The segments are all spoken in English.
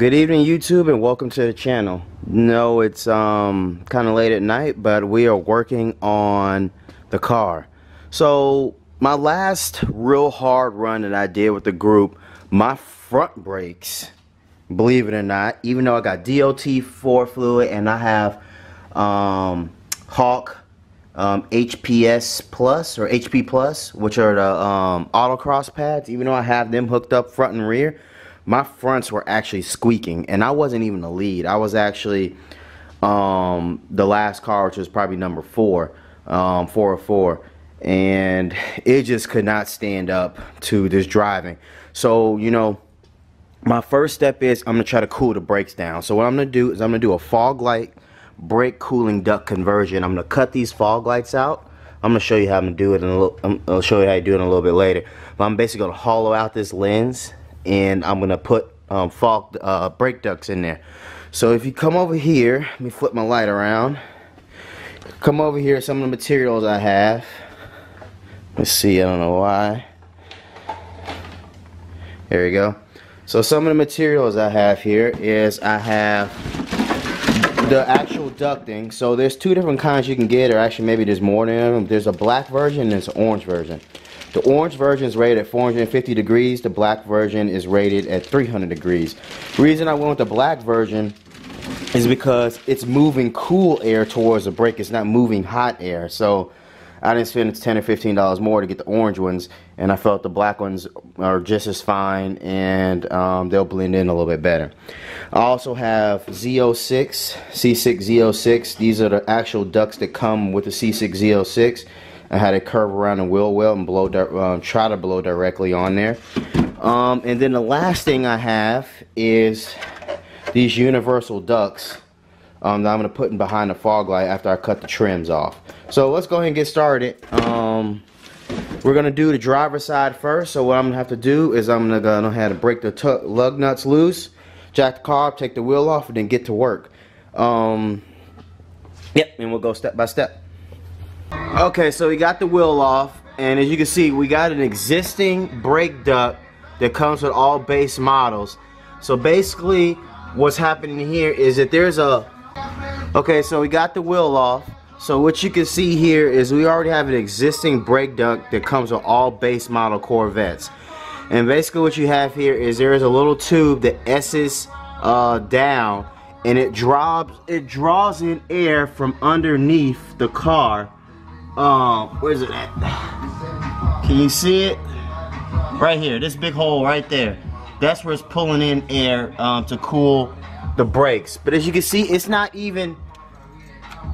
Good evening YouTube and welcome to the channel. No, it's um, kind of late at night, but we are working on the car. So my last real hard run that I did with the group, my front brakes, believe it or not, even though I got DOT 4 fluid and I have um, Hawk um, HPS Plus or HP Plus, which are the um, autocross pads, even though I have them hooked up front and rear, my fronts were actually squeaking and I wasn't even the lead. I was actually um, the last car, which was probably number four, um, 404 and it just could not stand up to this driving. So, you know, my first step is I'm gonna try to cool the brakes down. So what I'm gonna do is I'm gonna do a fog light brake cooling duct conversion. I'm gonna cut these fog lights out. I'm gonna show you how I'm gonna do it in a little. I'll show you how to do it a little bit later. But I'm basically gonna hollow out this lens and I'm gonna put um, fog uh, brake ducts in there. So if you come over here, let me flip my light around. Come over here, some of the materials I have. Let's see, I don't know why. There we go. So some of the materials I have here is I have the actual ducting. So there's two different kinds you can get, or actually maybe there's more than them. There's a black version and there's an orange version. The orange version is rated at 450 degrees. The black version is rated at 300 degrees. Reason I went with the black version is because it's moving cool air towards the brake. It's not moving hot air. So I didn't spend 10 or 15 dollars more to get the orange ones and I felt the black ones are just as fine and um, they'll blend in a little bit better. I also have Z06, C6 Z06. These are the actual ducts that come with the C6 Z06. I had it curve around the wheel well and blow, uh, try to blow directly on there. Um, and then the last thing I have is these universal ducts um, that I'm going to put in behind the fog light after I cut the trims off. So let's go ahead and get started. Um, we're going to do the driver's side first. So what I'm going to have to do is I'm going to go ahead and break the lug nuts loose, jack the car up, take the wheel off, and then get to work. Um, yep, and we'll go step by step. Okay, so we got the wheel off, and as you can see, we got an existing brake duct that comes with all base models. So basically, what's happening here is that there's a, okay, so we got the wheel off. So what you can see here is we already have an existing brake duct that comes with all base model Corvettes. And basically what you have here is there is a little tube that S's uh, down and it drops it draws in air from underneath the car um, where's it at? Can you see it? Right here, this big hole right there. That's where it's pulling in air um, to cool the brakes. But as you can see, it's not even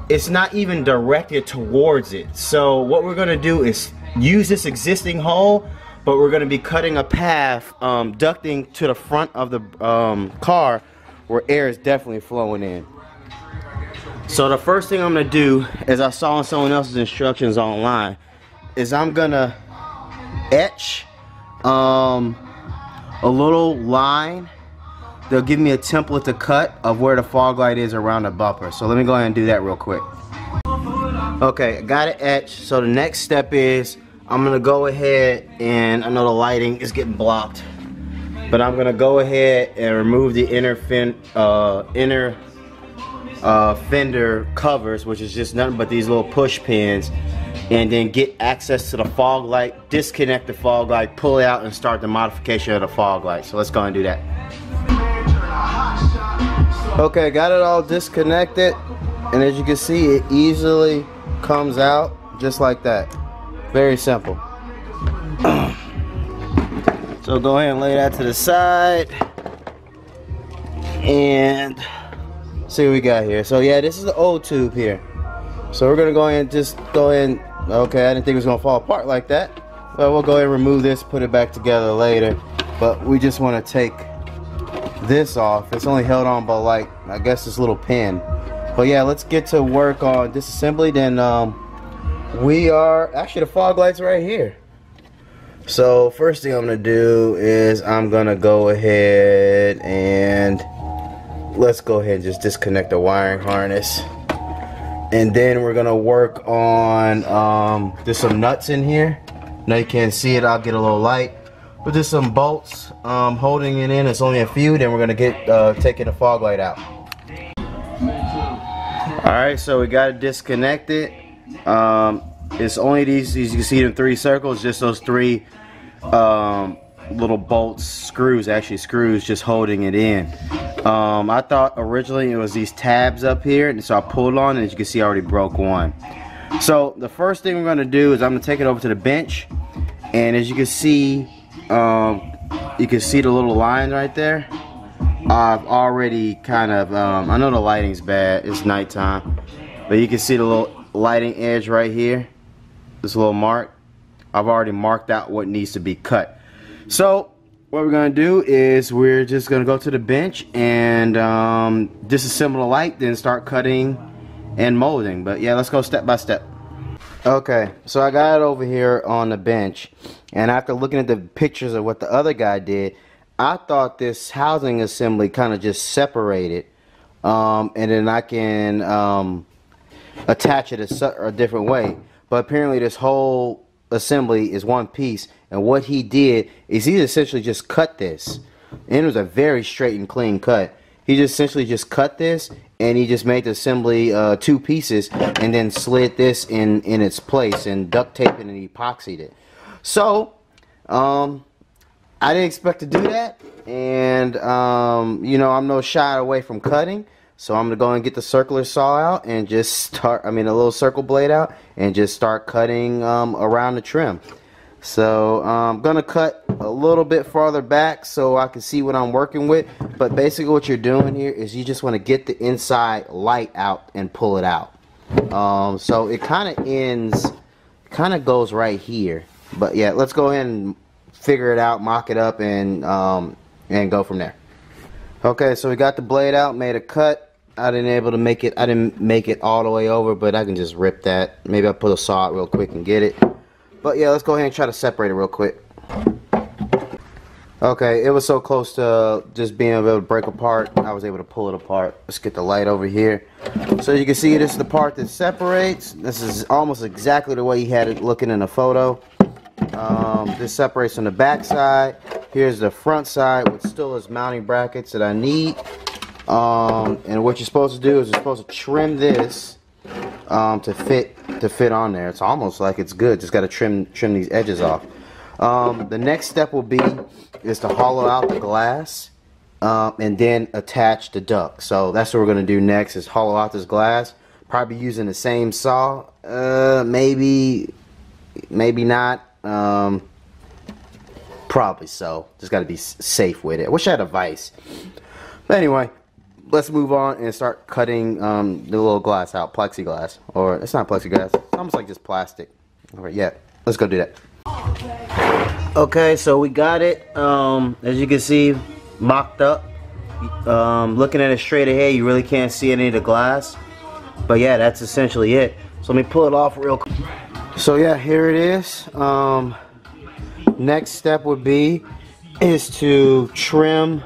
it's not even directed towards it. So what we're gonna do is use this existing hole, but we're gonna be cutting a path, um, ducting to the front of the um, car where air is definitely flowing in. So the first thing I'm gonna do, as I saw in someone else's instructions online, is I'm gonna etch um, a little line. They'll give me a template to cut of where the fog light is around the bumper. So let me go ahead and do that real quick. Okay, I got it etched. So the next step is I'm gonna go ahead and I know the lighting is getting blocked, but I'm gonna go ahead and remove the inner fin, uh, inner uh, fender covers, which is just nothing but these little push pins, and then get access to the fog light, disconnect the fog light, pull it out, and start the modification of the fog light. So let's go and do that. Okay, got it all disconnected, and as you can see, it easily comes out just like that. Very simple. so go ahead and lay that to the side, and see what we got here. So yeah, this is the old tube here. So we're gonna go ahead and just go in. Okay, I didn't think it was gonna fall apart like that. But we'll go ahead and remove this, put it back together later. But we just wanna take this off. It's only held on by like, I guess this little pin. But yeah, let's get to work on disassembly. Then um, we are, actually the fog light's right here. So first thing I'm gonna do is I'm gonna go ahead and let's go ahead and just disconnect the wiring harness and then we're gonna work on um, there's some nuts in here now you can't see it I'll get a little light but there's some bolts um, holding it in. It's only a few. Then we're gonna get uh, taking the fog light out. All right, so we got it disconnected. Um, it's only these, as you can see in three circles, just those three um, little bolts, screws, actually screws, just holding it in. Um, I thought originally it was these tabs up here, and so I pulled on, and as you can see, I already broke one. So the first thing we're going to do is I'm going to take it over to the bench, and as you can see, um, you can see the little line right there. I've already kind of, um, I know the lighting's bad, it's nighttime, but you can see the little lighting edge right here, this little mark. I've already marked out what needs to be cut. So what we're gonna do is we're just gonna go to the bench and um, disassemble the light, then start cutting and molding. But yeah, let's go step by step. Okay, so I got it over here on the bench, and after looking at the pictures of what the other guy did, I thought this housing assembly kind of just separated um, and then I can um, attach it a, a, different way. But apparently this whole assembly is one piece and what he did is he essentially just cut this and it was a very straight and clean cut. He just essentially just cut this and he just made the assembly uh, two pieces and then slid this in, in its place and duct taped it and epoxied it. So, um, I didn't expect to do that, and um, you know I'm no shy away from cutting, so I'm gonna go and get the circular saw out and just start. I mean a little circle blade out and just start cutting um, around the trim. So I'm um, gonna cut a little bit farther back so I can see what I'm working with. But basically what you're doing here is you just want to get the inside light out and pull it out. Um, so it kind of ends, kind of goes right here. But yeah, let's go ahead and figure it out, mock it up, and um, and go from there. Okay, so we got the blade out, made a cut. I didn't able to make it. I didn't make it all the way over, but I can just rip that. Maybe I'll put a saw out real quick and get it. But yeah, let's go ahead and try to separate it real quick. Okay, it was so close to just being able to break apart. I was able to pull it apart. Let's get the light over here. So you can see this is the part that separates. This is almost exactly the way he had it looking in the photo. Um, this separates from the back side. Here's the front side, which still has mounting brackets that I need. Um, and what you're supposed to do is you're supposed to trim this um, to fit to fit on there. It's almost like it's good. Just got to trim trim these edges off. Um, the next step will be is to hollow out the glass um, and then attach the duct. So that's what we're going to do next is hollow out this glass. Probably using the same saw. Uh, maybe, maybe not. Um, probably so. Just got to be safe with it. Wish I had a vise. But anyway, let's move on and start cutting um, the little glass out, plexiglass. Or it's not plexiglass. It's almost like just plastic. All right, yeah. Let's go do that. Okay, so we got it. Um, as you can see, mocked up. Um, looking at it straight ahead, you really can't see any of the glass. But yeah, that's essentially it. So let me pull it off real quick. So yeah, here it is. Um, next step would be is to trim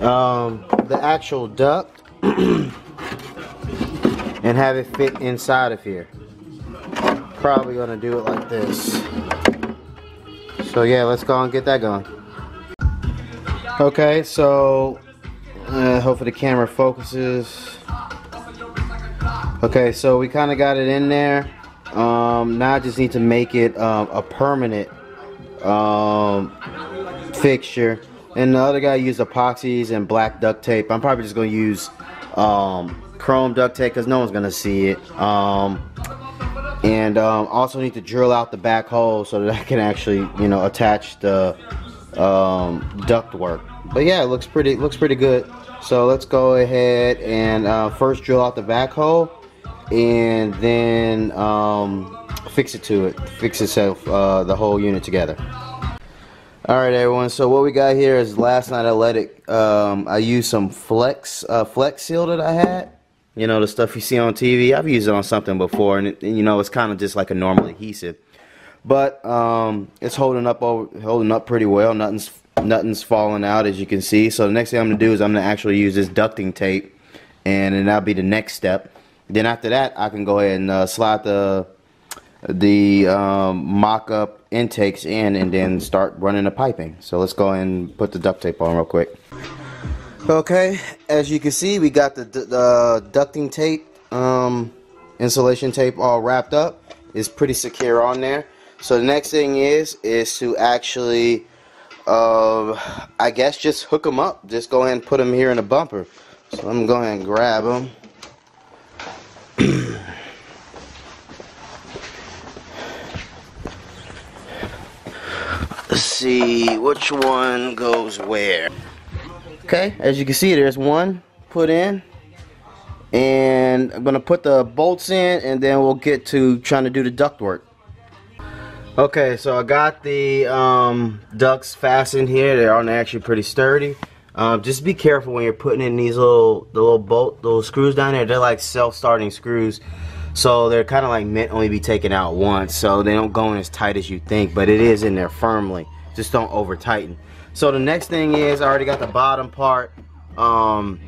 um, the actual duct and have it fit inside of here. Probably gonna do it like this. So yeah, let's go and get that going. Okay, so uh, hopefully the camera focuses. Okay, so we kind of got it in there. Um, now I just need to make it um, a permanent um, fixture. And the other guy used epoxies and black duct tape. I'm probably just going to use um, chrome duct tape because no one's going to see it. Um, and um, also need to drill out the back hole so that I can actually, you know, attach the um, duct work. But yeah, it looks pretty, looks pretty good. So let's go ahead and uh, first drill out the back hole and then um, fix it to it, fix itself, uh, the whole unit together. Alright everyone, so what we got here is last night I let it, um, I used some Flex, uh, Flex Seal that I had. You know, the stuff you see on TV, I've used it on something before and, it, and you know, it's kind of just like a normal adhesive. But um, it's holding up over, holding up pretty well, nothing's, nothing's falling out as you can see. So the next thing I'm to do is I'm to actually use this ducting tape and then that'll be the next step. Then after that, I can go ahead and uh, slide the the um, mock-up intakes in and then start running the piping. So let's go and put the duct tape on real quick. Okay, as you can see, we got the, the ducting tape, um, insulation tape all wrapped up. It's pretty secure on there. So the next thing is, is to actually, uh, I guess just hook them up. Just go ahead and put them here in the bumper. So I'm going to grab them. Let's see which one goes where. Okay, as you can see, there's one put in. And I'm going to put the bolts in and then we'll get to trying to do the duct work. Okay, so I got the um, ducts fastened here. They are actually pretty sturdy. Um, just be careful when you're putting in these little the little bolt little screws down there. They're like self-starting screws, so they're kind of like meant only be taken out once, so they don't go in as tight as you think. But it is in there firmly. Just don't over tighten. So the next thing is I already got the bottom part um,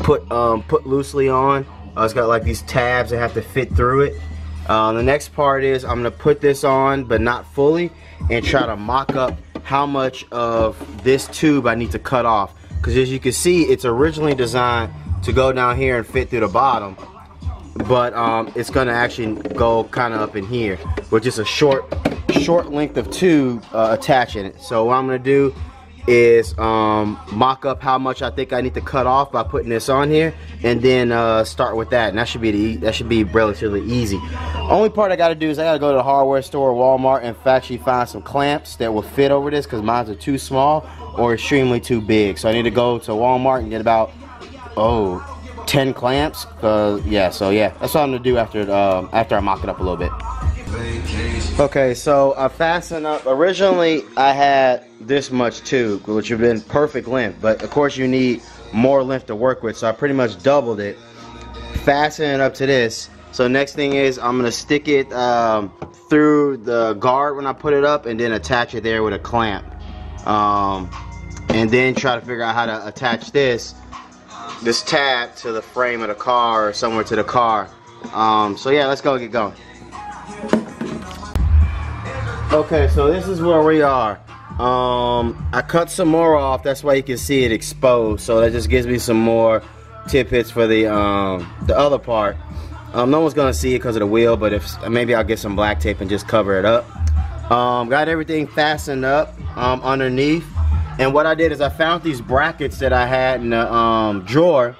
put um, put loosely on. Uh, it's got like these tabs that have to fit through it. Uh, the next part is I'm gonna put this on, but not fully, and try to mock up how much of this tube I need to cut off. Because as you can see, it's originally designed to go down here and fit through the bottom. But um, it's gonna actually go kind of up in here with just a short, short length of tube uh, attaching it. So what I'm gonna do is um, mock up how much I think I need to cut off by putting this on here and then uh, start with that. And that should be the, that should be relatively easy. Only part I got to do is I got to go to the hardware store Walmart and actually find some clamps that will fit over this because mine are too small or extremely too big. So I need to go to Walmart and get about oh 10 clamps uh, yeah so yeah. That's what I'm gonna do after um, after I mock it up a little bit Okay, so I fastened up. Originally, I had this much tube, which would have been perfect length. But of course, you need more length to work with. So I pretty much doubled it. Fasten it up to this. So next thing is I'm gonna stick it um, through the guard when I put it up, and then attach it there with a clamp. Um, and then try to figure out how to attach this this tab to the frame of the car or somewhere to the car. Um, so yeah, let's go get going. Okay, so this is where we are. Um, I cut some more off. That's why you can see it exposed. So that just gives me some more tidbits for the um, the other part. Um, no one's gonna see it because of the wheel, but if maybe I'll get some black tape and just cover it up. Um, got everything fastened up um, underneath. And what I did is I found these brackets that I had in the um, drawer,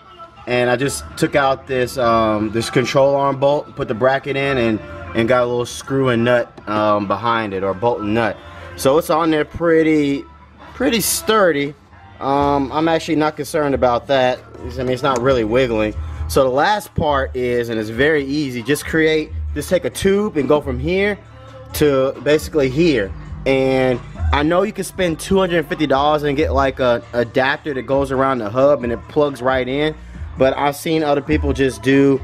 and I just took out this um, this control arm bolt, put the bracket in, and and got a little screw and nut um, behind it or bolt and nut. So it's on there pretty pretty sturdy. Um, I'm actually not concerned about that. I mean it's not really wiggling. So the last part is and it's very easy just create just take a tube and go from here to basically here. And I know you can spend $250 and get like a adapter that goes around the hub and it plugs right in but I've seen other people just do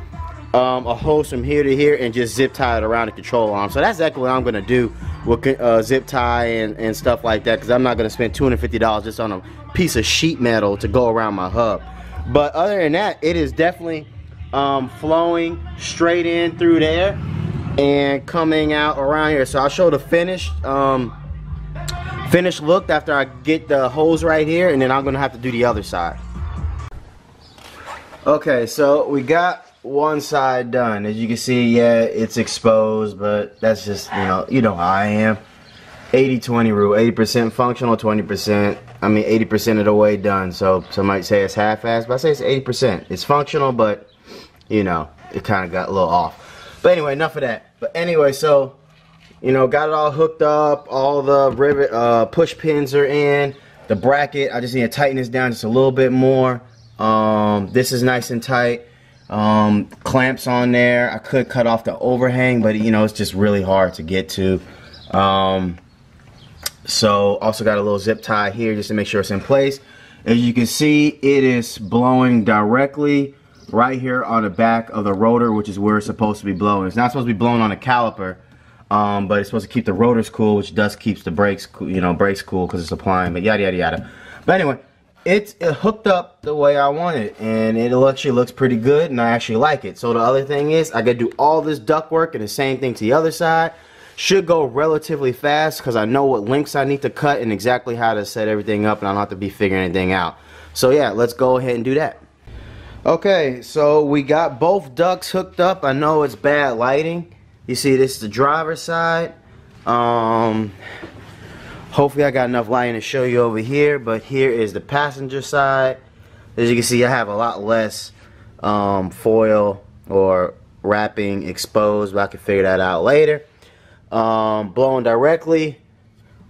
um, a hose from here to here and just zip tie it around the control arm. So that's exactly what I'm going to do with uh, zip tie and, and stuff like that because I'm not going to spend $250 just on a piece of sheet metal to go around my hub. But other than that, it is definitely um, flowing straight in through there and coming out around here. So I'll show the finished um, finished look after I get the hose right here and then I'm going to have to do the other side. Okay, so we got one side done. As you can see, yeah, it's exposed, but that's just, you know, you know how I am. 80-20 rule, 80% functional, 20%, I mean 80% of the way done. So some might say it's half-assed, but I say it's 80%. It's functional, but, you know, it kind of got a little off. But anyway, enough of that. But anyway, so, you know, got it all hooked up. All the rivet, uh, push pins are in. The bracket, I just need to tighten this down just a little bit more. Um, this is nice and tight um, clamps on there. I could cut off the overhang, but you know, it's just really hard to get to. Um, so also got a little zip tie here just to make sure it's in place. As you can see, it is blowing directly right here on the back of the rotor, which is where it's supposed to be blowing. It's not supposed to be blowing on a caliper, um, but it's supposed to keep the rotors cool, which does keeps the brakes, cool, you know, brakes cool because it's applying, but yada, yada, yada. But anyway, it's it hooked up the way I want it and it actually looks pretty good and I actually like it. So the other thing is I gotta do all this duct work and the same thing to the other side. Should go relatively fast because I know what links I need to cut and exactly how to set everything up and I don't have to be figuring anything out. So yeah, let's go ahead and do that. Okay, so we got both ducts hooked up. I know it's bad lighting. You see this is the driver's side. Um, Hopefully I got enough lighting to show you over here, but here is the passenger side. As you can see, I have a lot less um, foil or wrapping exposed, but I can figure that out later. Um, blowing directly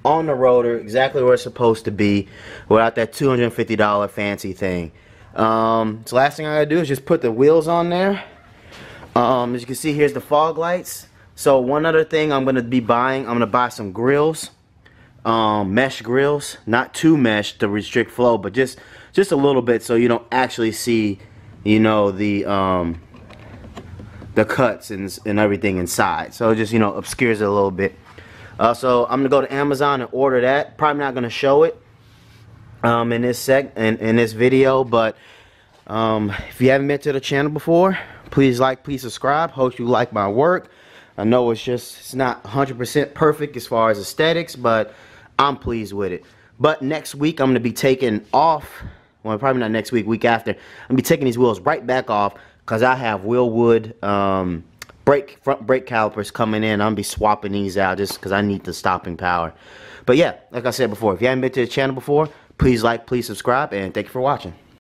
on the rotor, exactly where it's supposed to be, without that $250 fancy thing. Um, so last thing I gotta do is just put the wheels on there. Um, as you can see, here's the fog lights. So one other thing I'm gonna be buying, I'm gonna buy some grills um, mesh grills, not too mesh to restrict flow, but just just a little bit so you don't actually see, you know, the um, the cuts and, and everything inside. So it just, you know, obscures it a little bit. Uh, so I'm gonna go to Amazon and order that. Probably not gonna show it um, in this sec in, in this video, but um, if you haven't been to the channel before, please like, please subscribe. Hope you like my work. I know it's just it's not 100% perfect as far as aesthetics, but I'm pleased with it. But next week, I'm going to be taking off, well, probably not next week, week after, I'm going to be taking these wheels right back off because I have Wilwood um, brake, front brake calipers coming in. I'm going to be swapping these out just because I need the stopping power. But yeah, like I said before, if you haven't been to the channel before, please like, please subscribe, and thank you for watching.